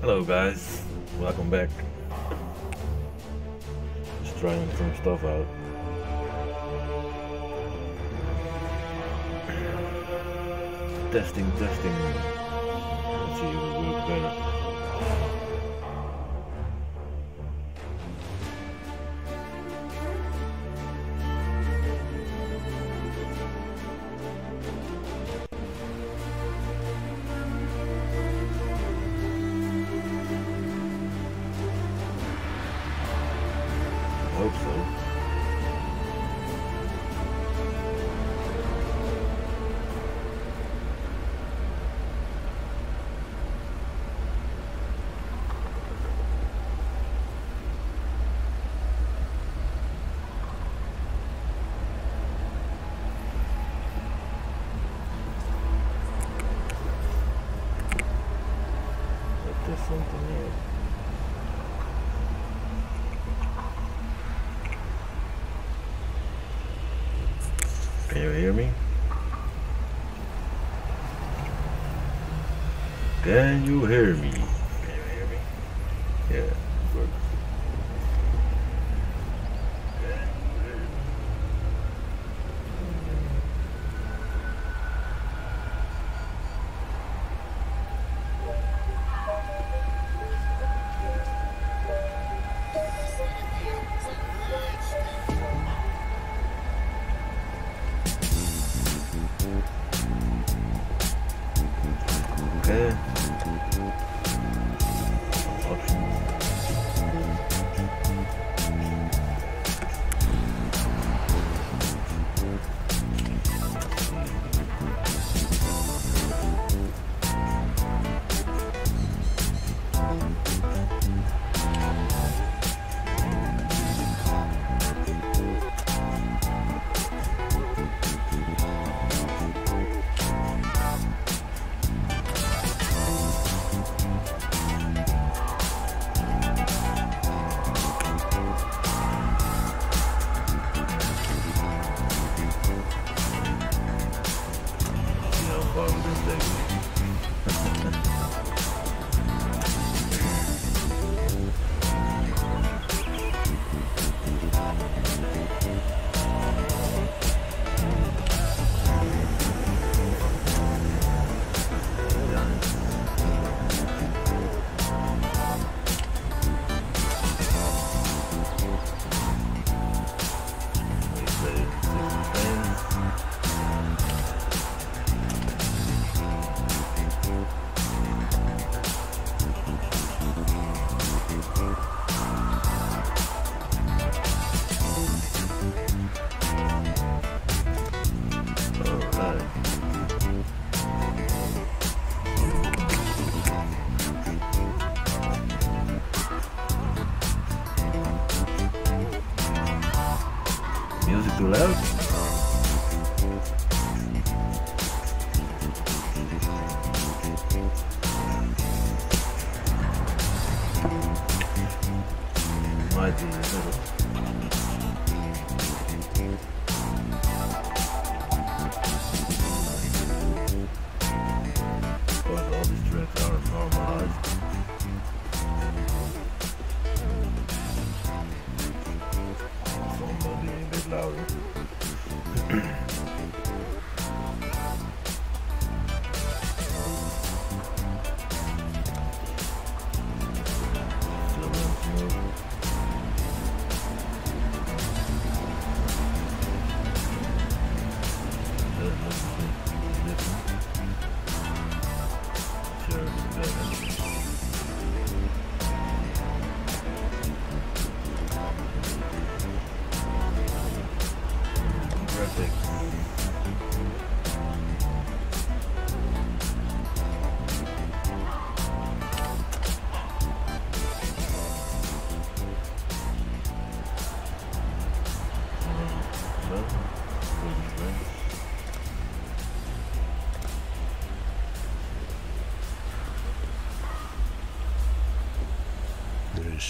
Hello guys, welcome back. Just trying some stuff out. Testing, testing. Let's see if it works better. Can you hear me?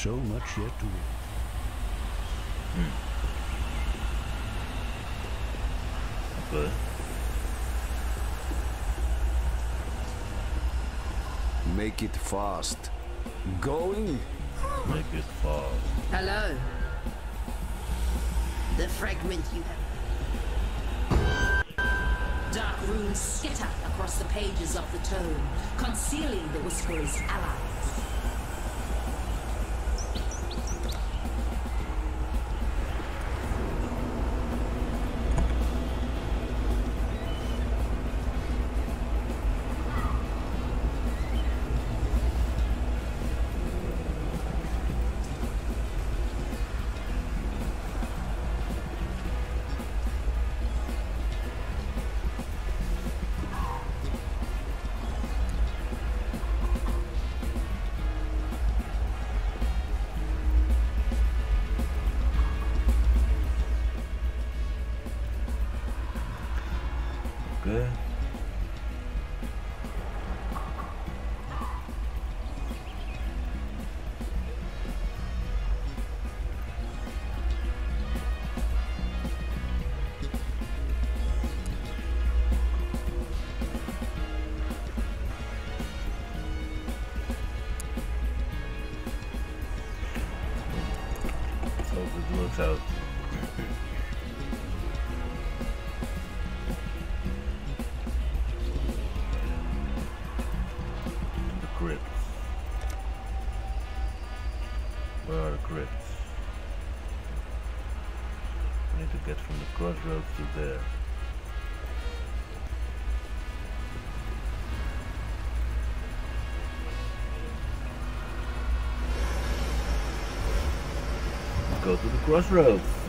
so much yet to win. Hmm. Okay. Make it fast. Going? Make it fast. Hello. The fragment you have. Dark runes skitter across the pages of the tome, concealing the Whisperer's ally. Okay. Crossroads to there. Go to the crossroads.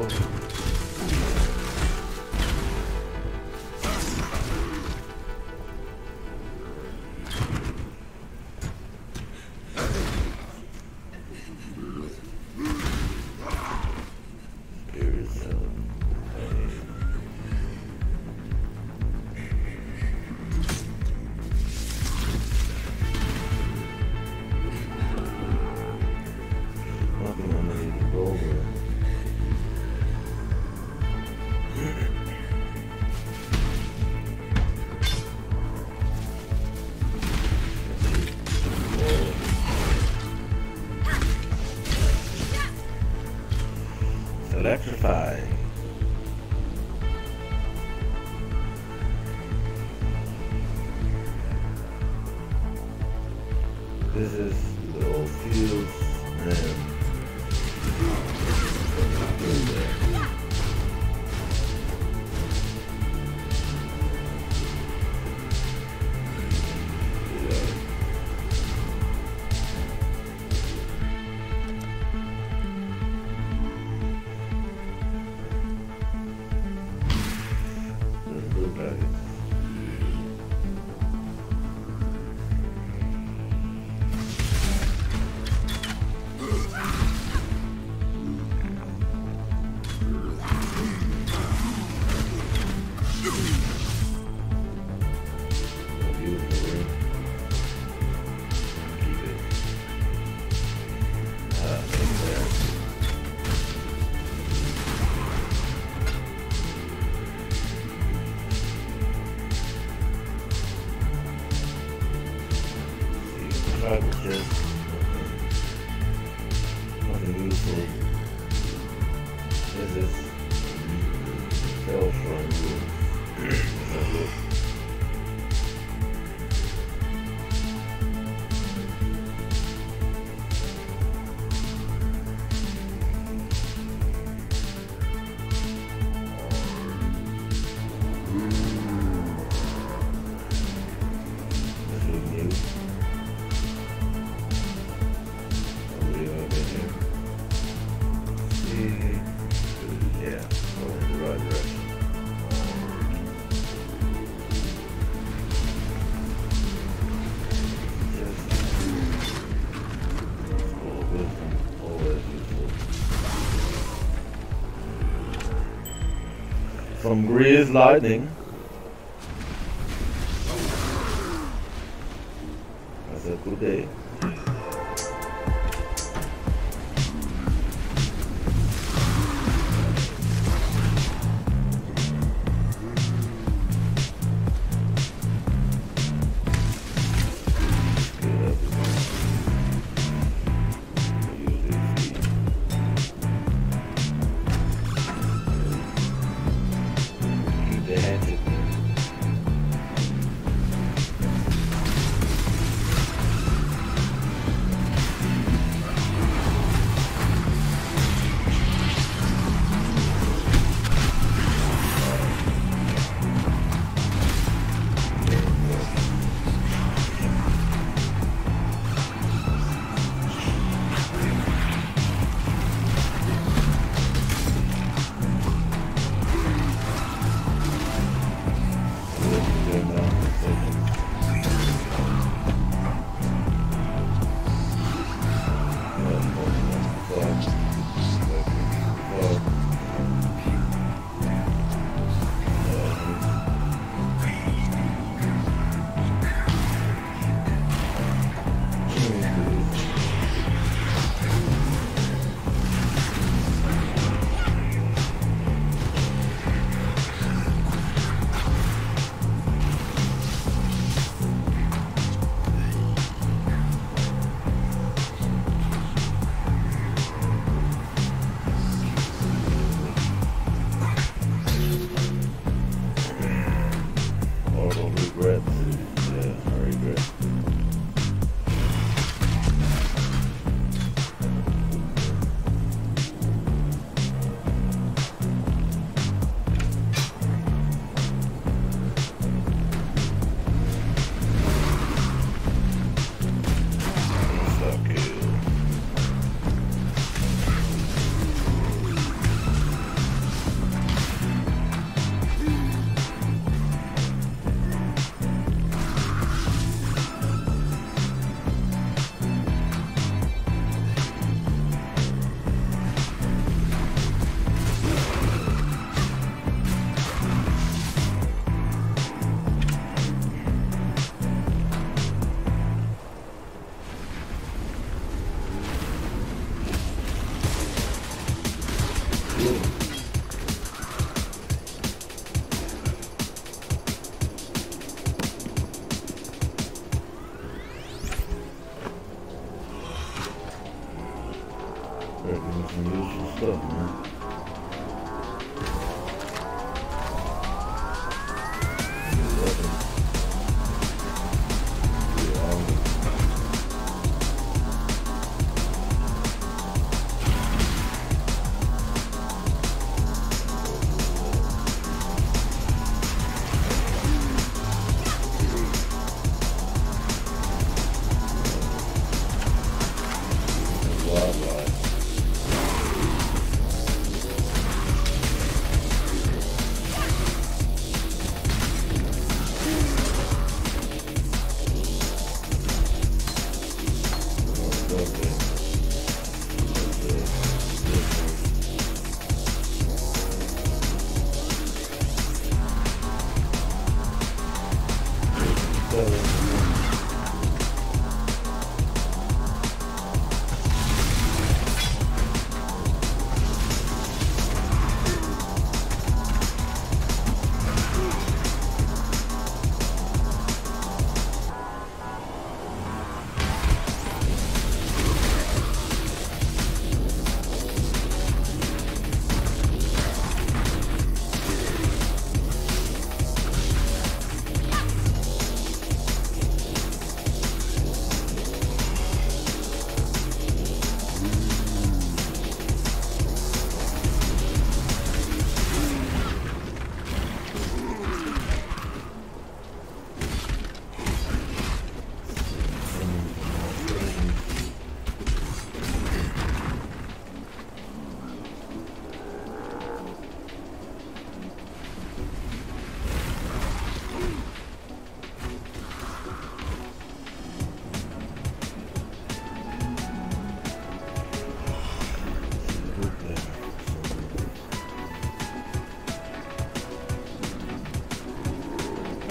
Where From Grease Lightning. That's a good day.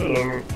Hello.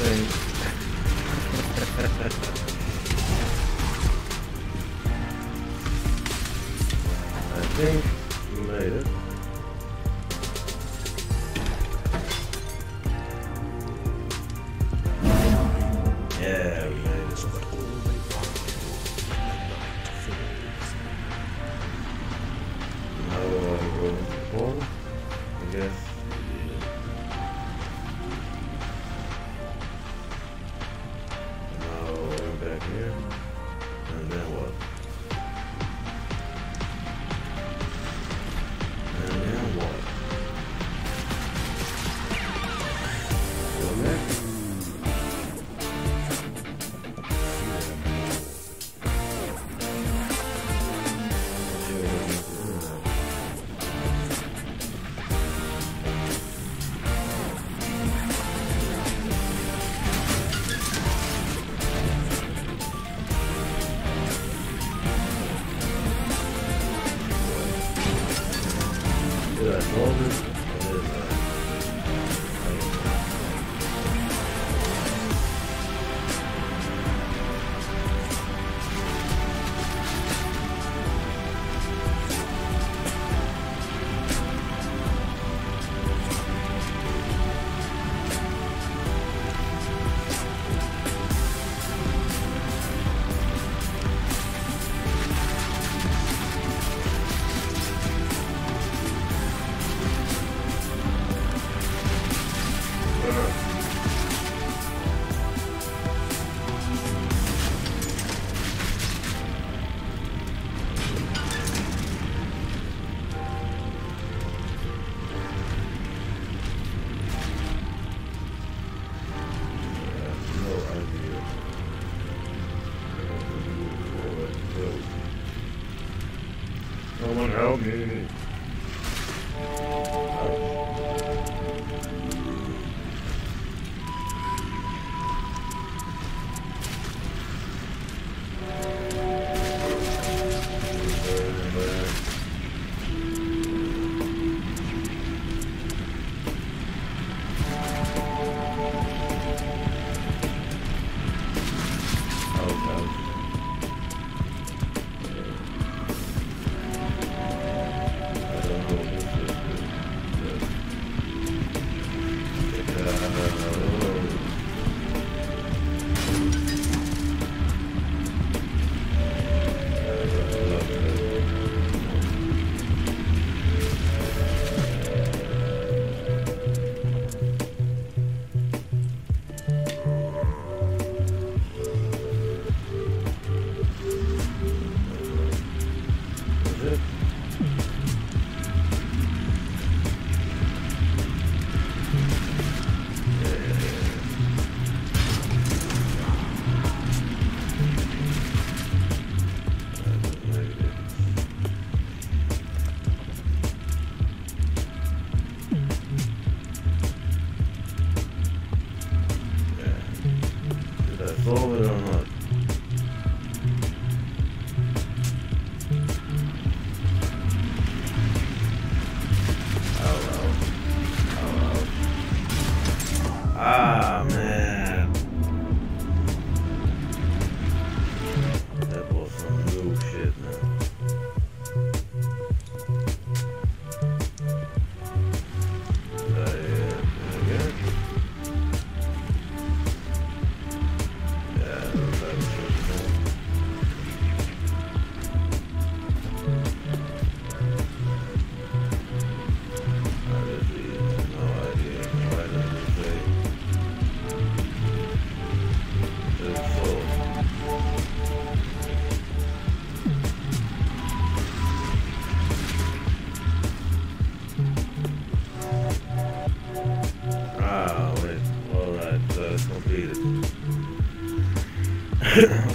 对。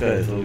Okay,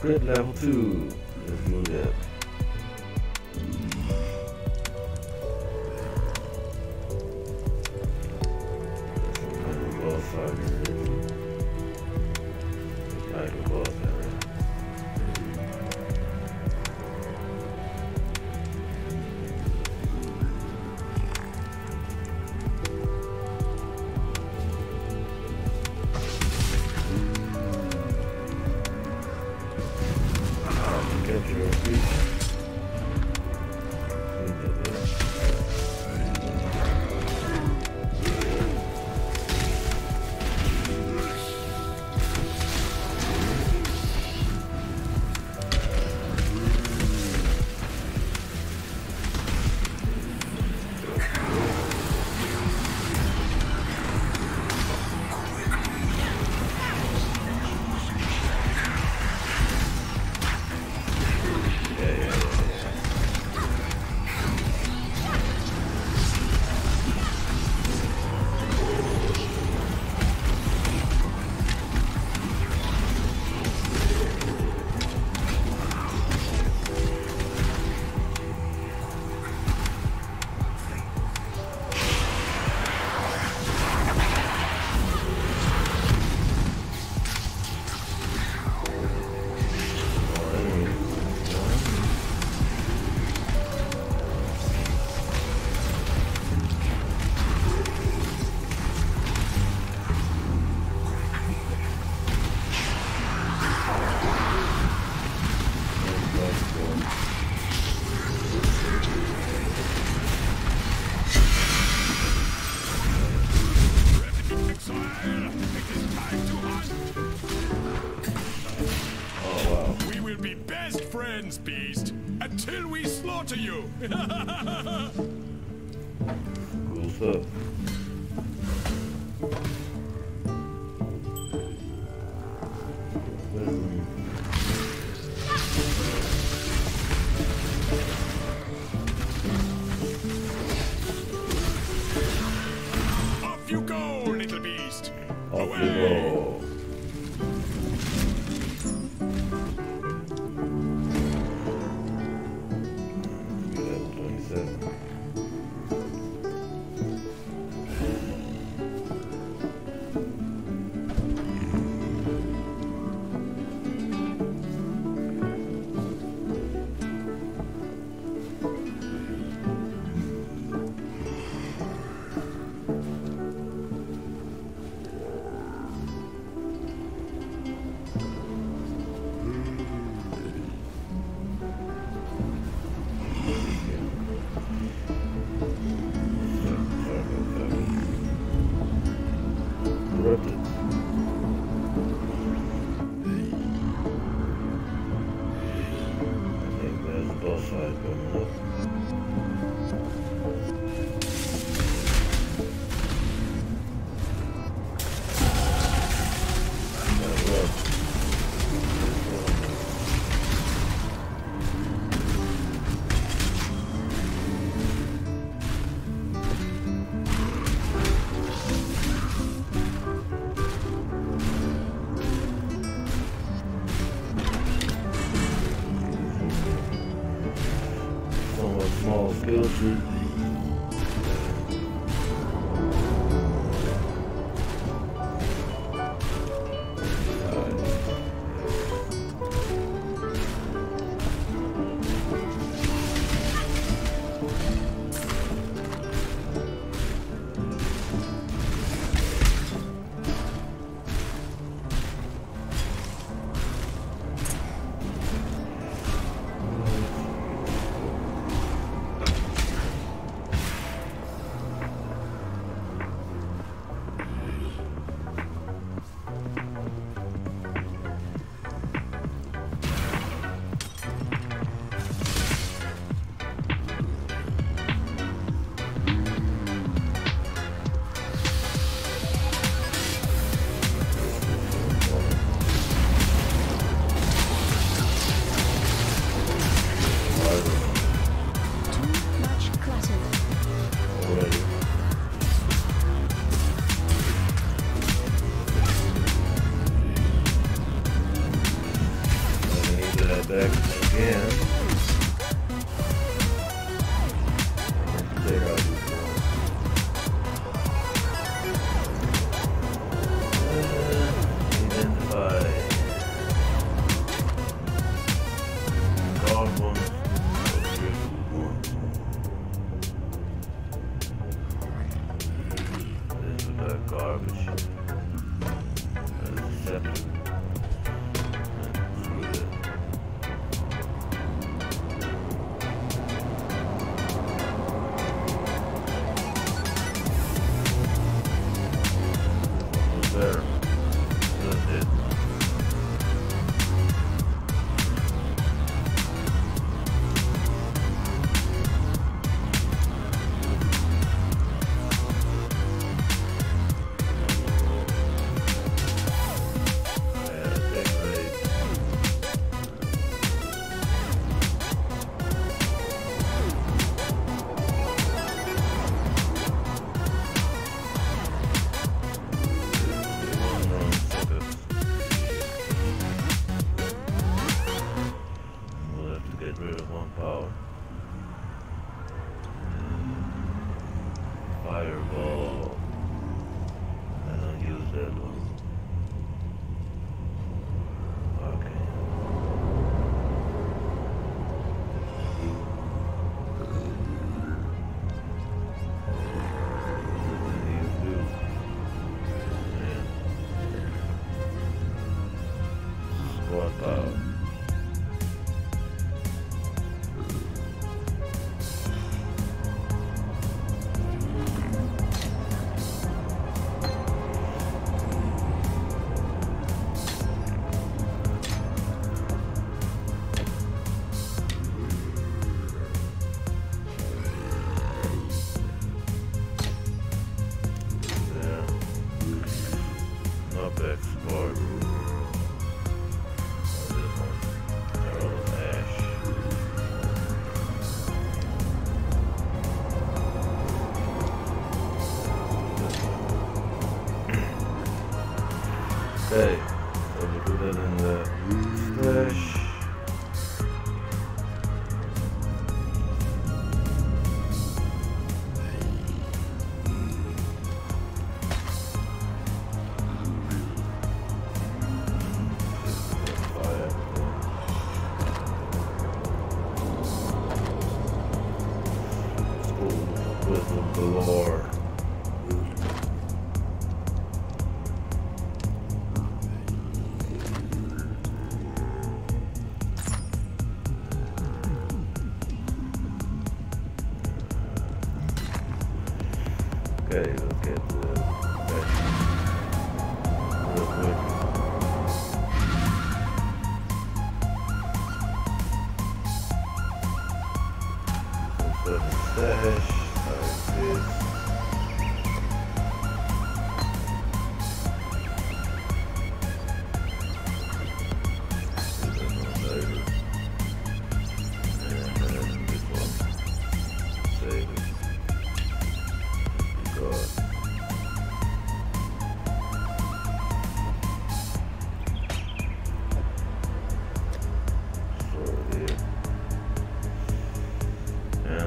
Grid level two. Let's move that.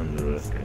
And the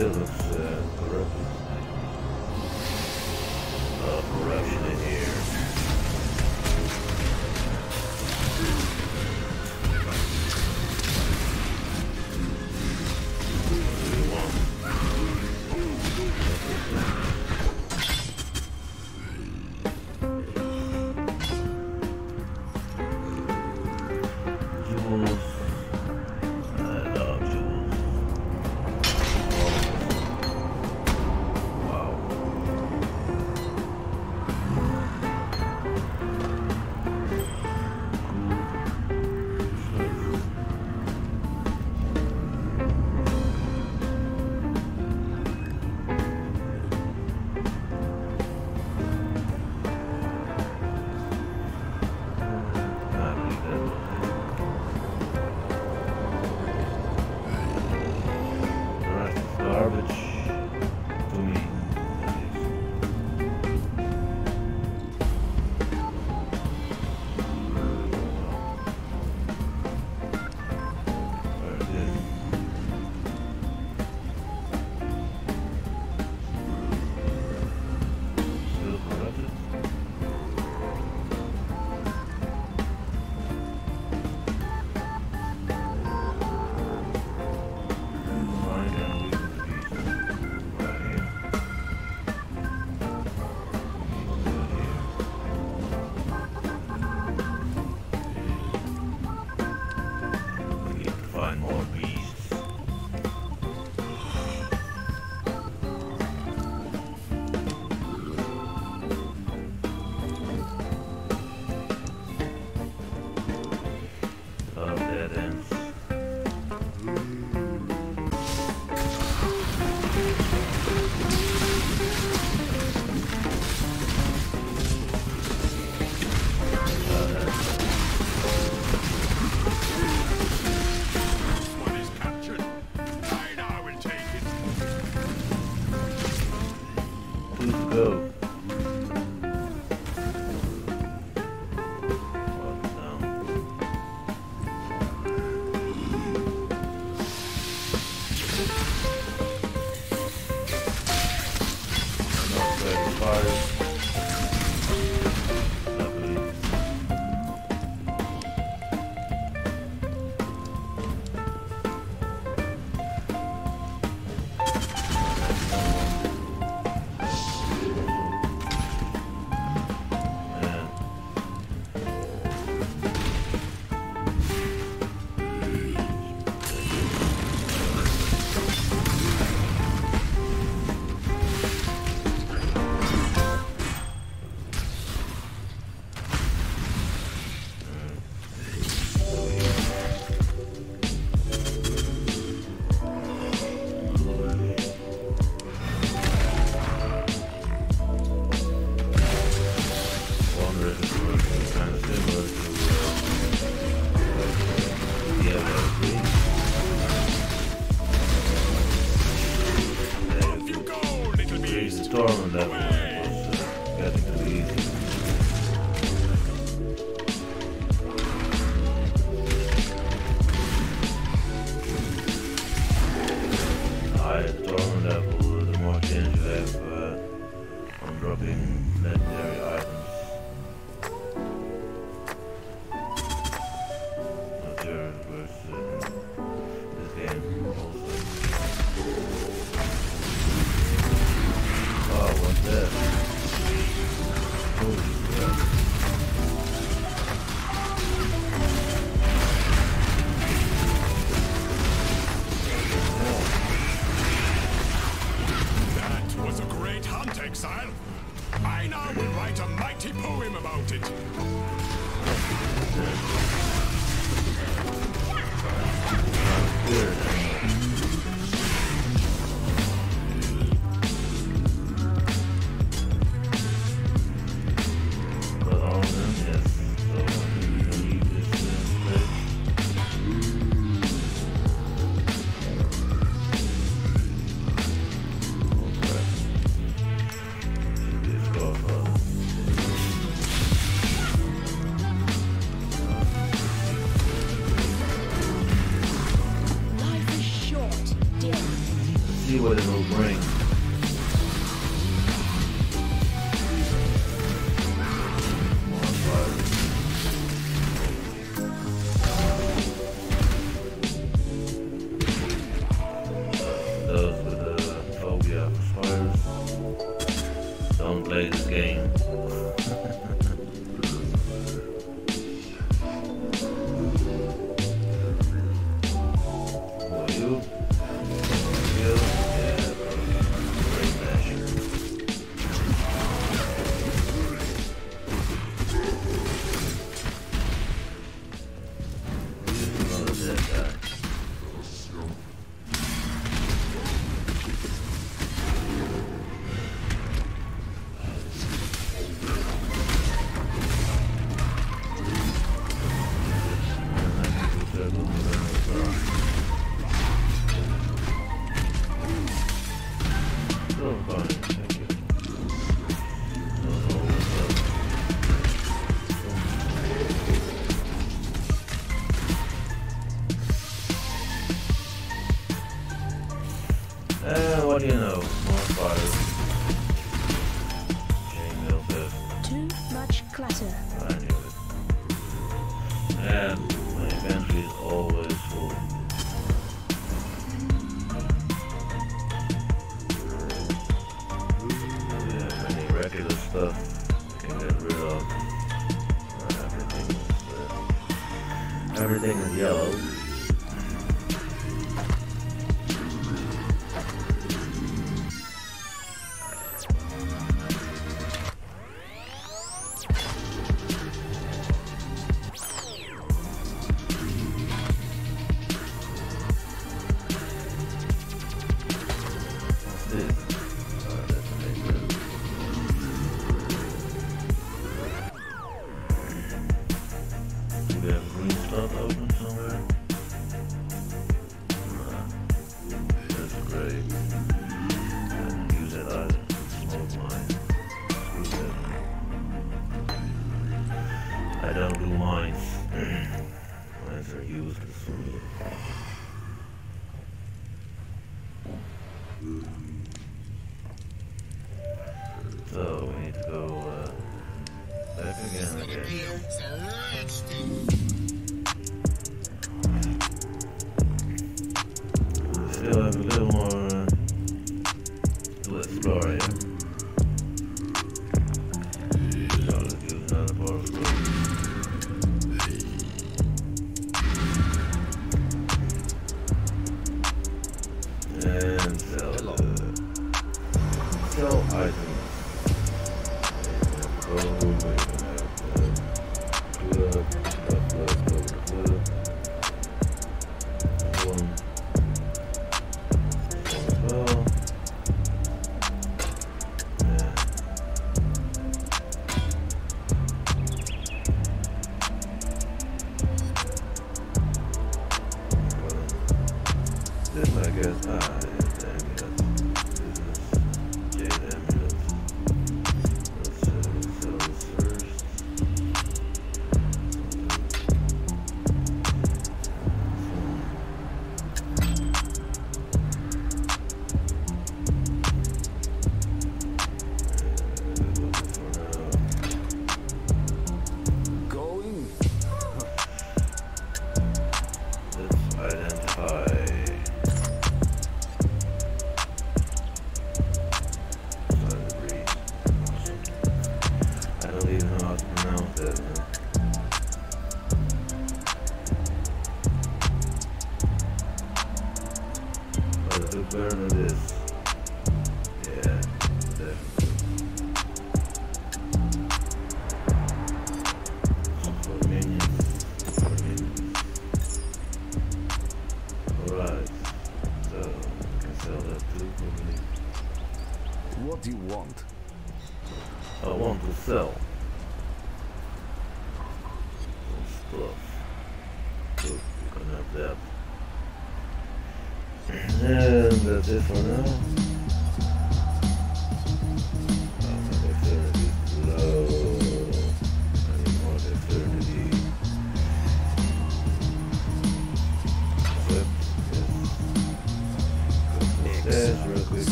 Looks uh, corrupted. Uh, corruption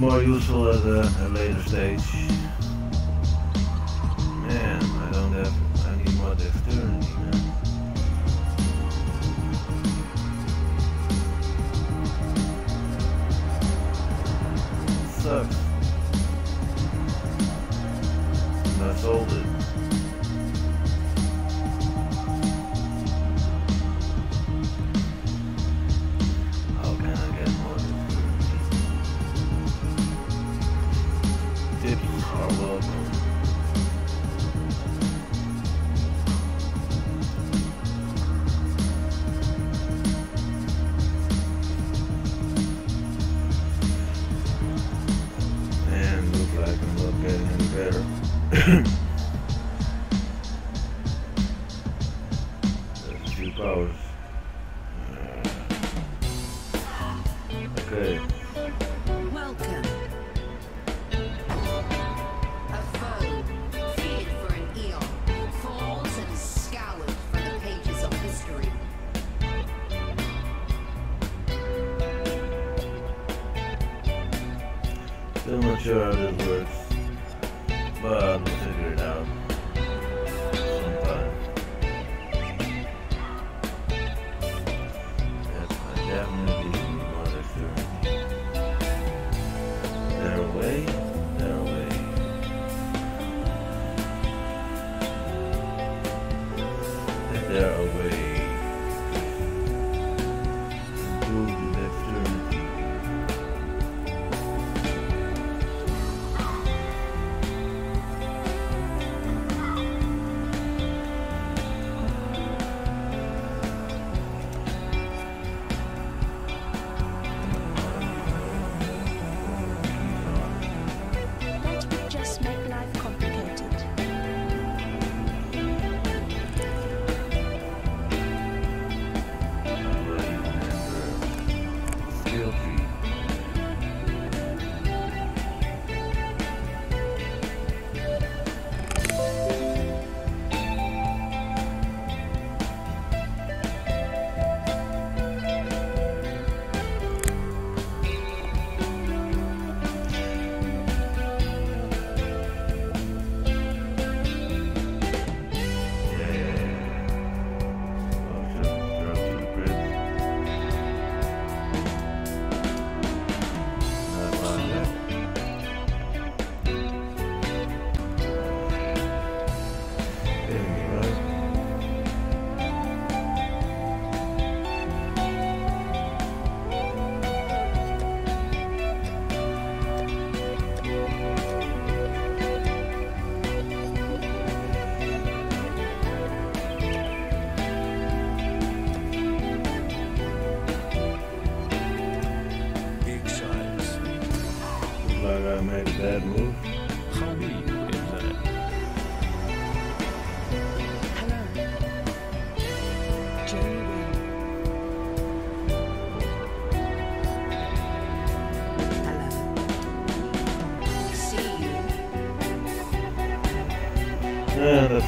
more useful at a, a later stage. Not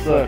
Yeah,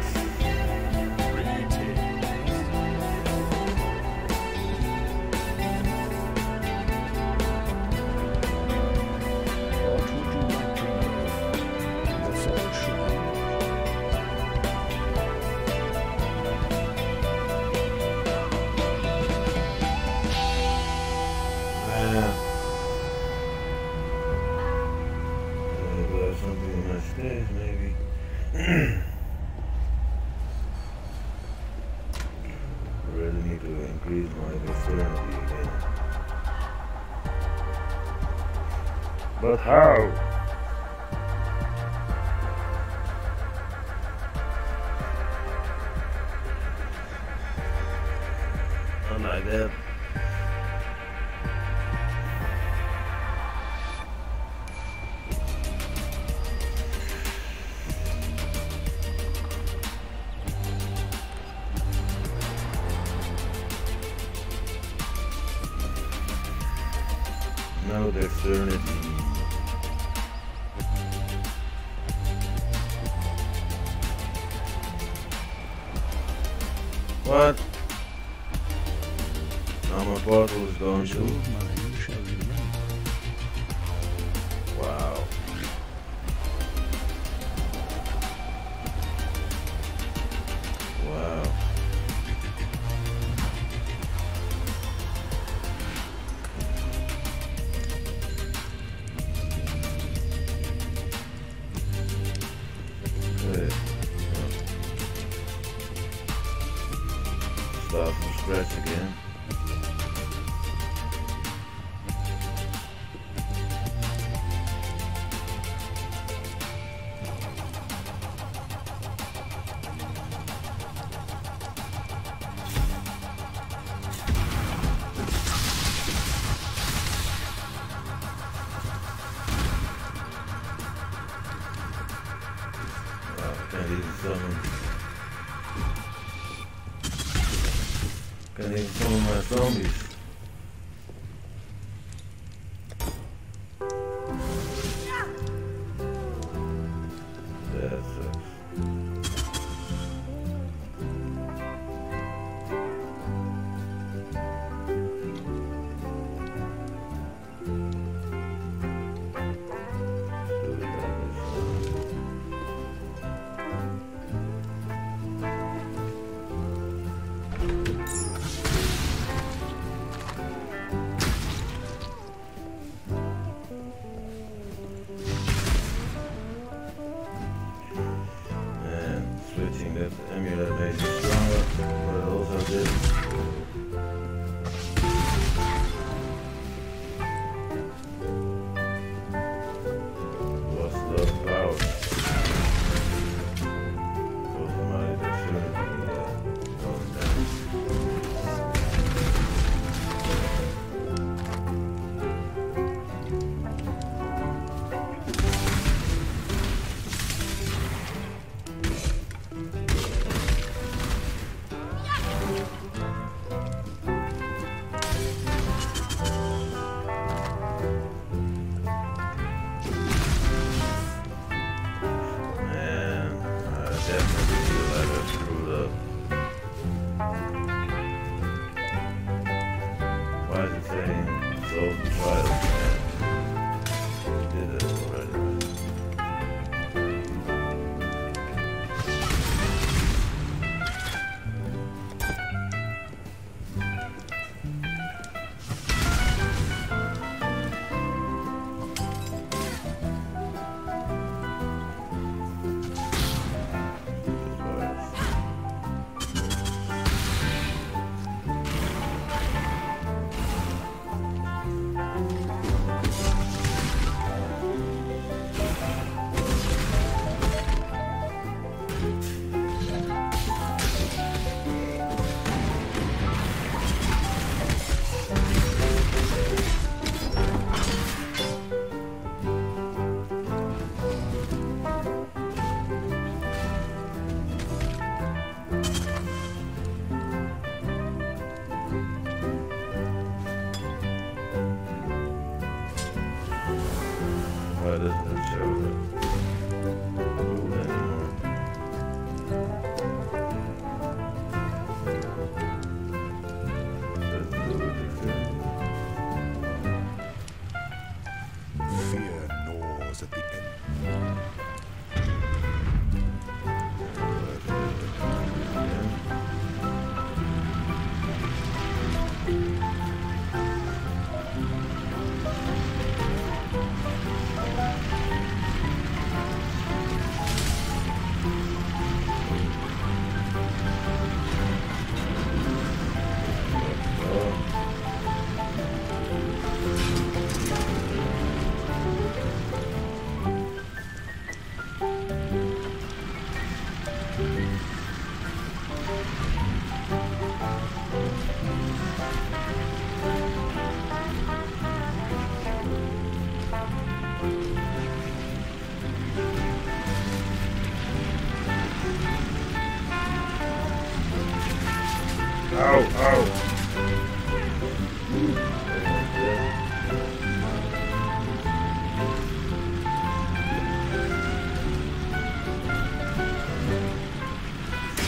But how?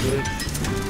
Deus.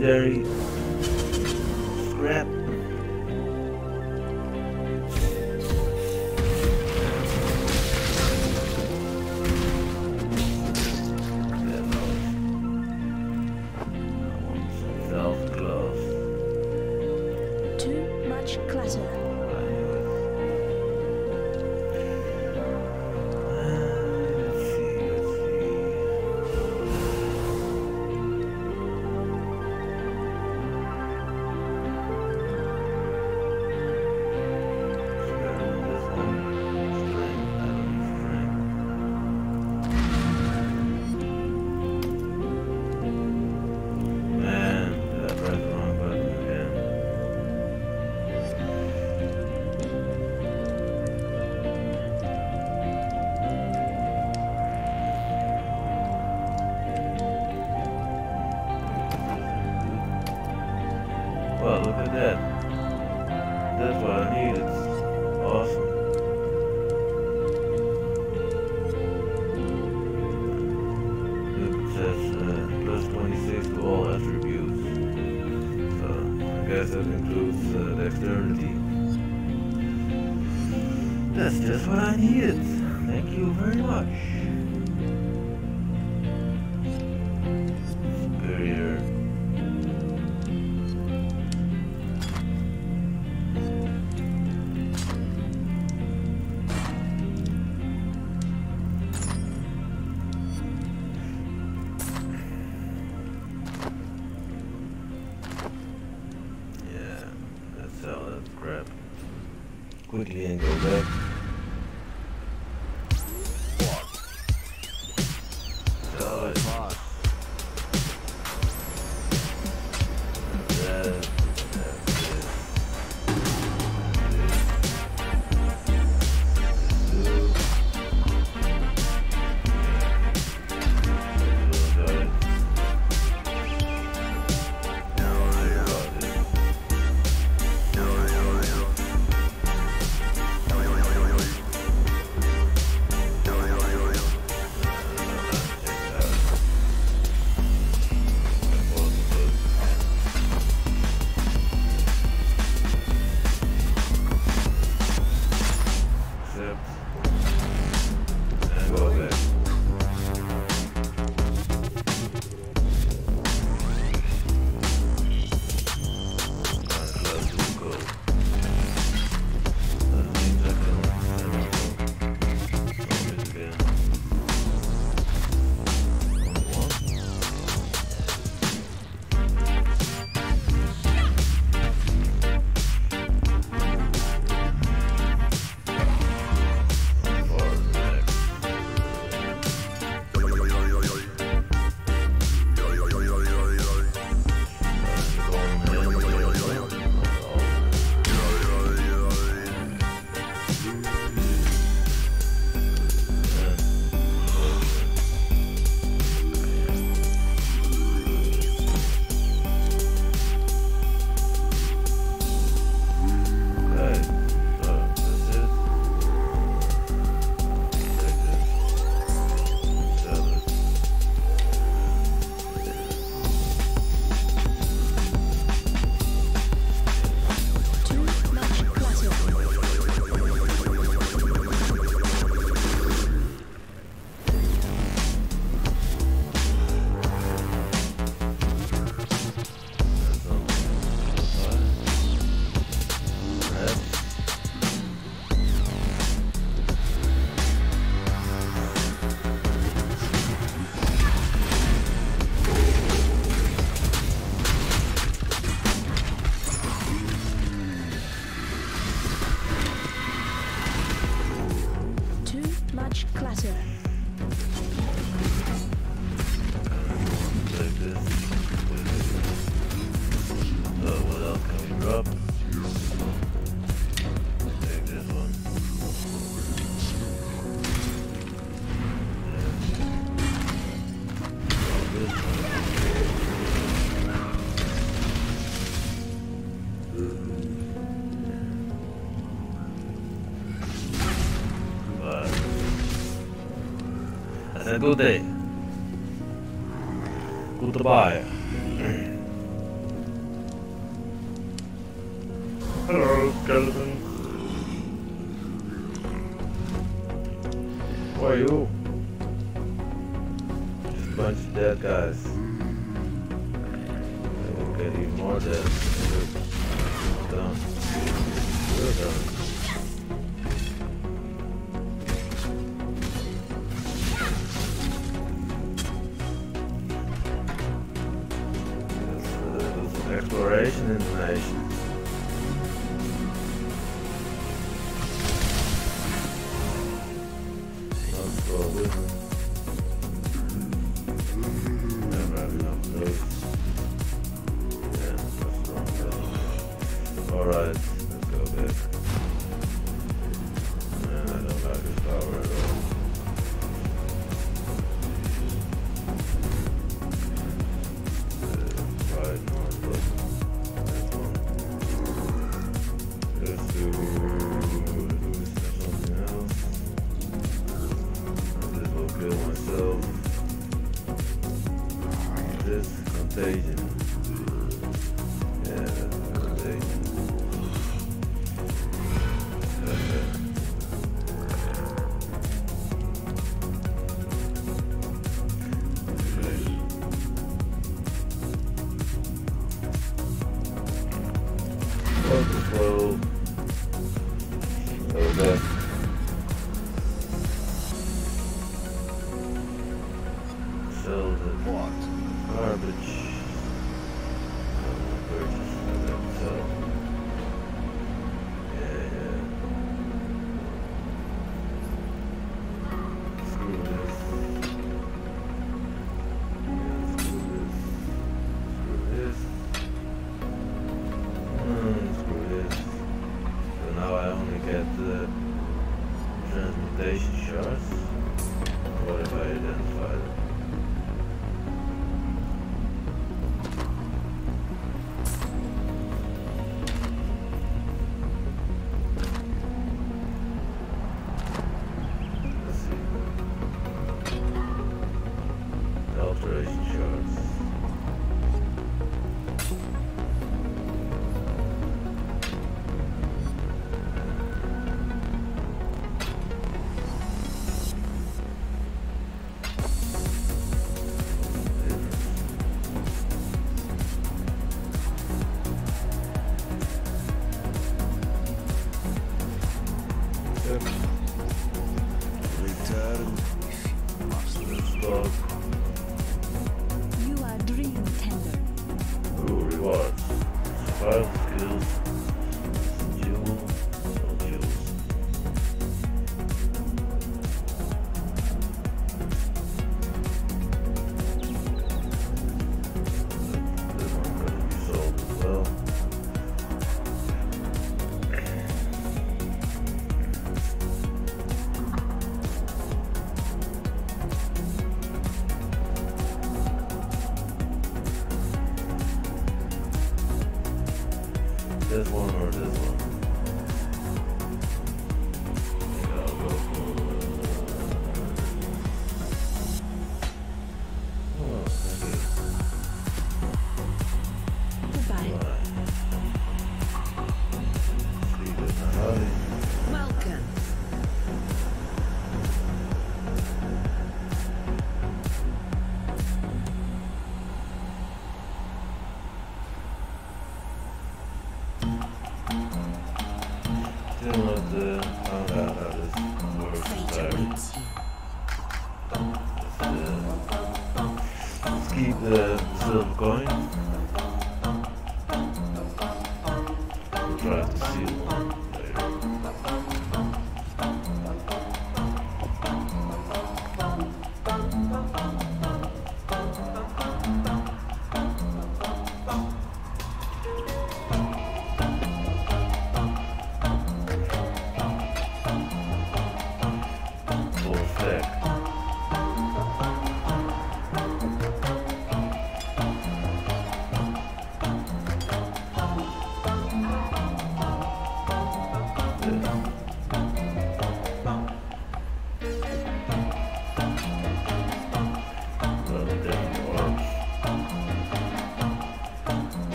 legendary like that. That's what I needed. Awesome. It says uh, plus 26 to all attributes. So I guess that includes uh, dexterity. That's just what I needed. Thank you very much. Good day.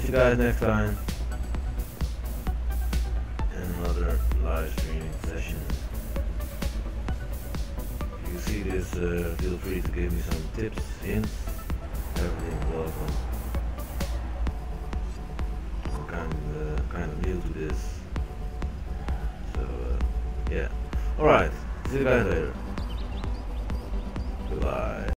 Catch you guys next time in another live streaming session. If you see this, uh, feel free to give me some tips, hints, everything welcome. I'm kind of, uh, kind of new to this. So, uh, yeah. Alright. See you guys later.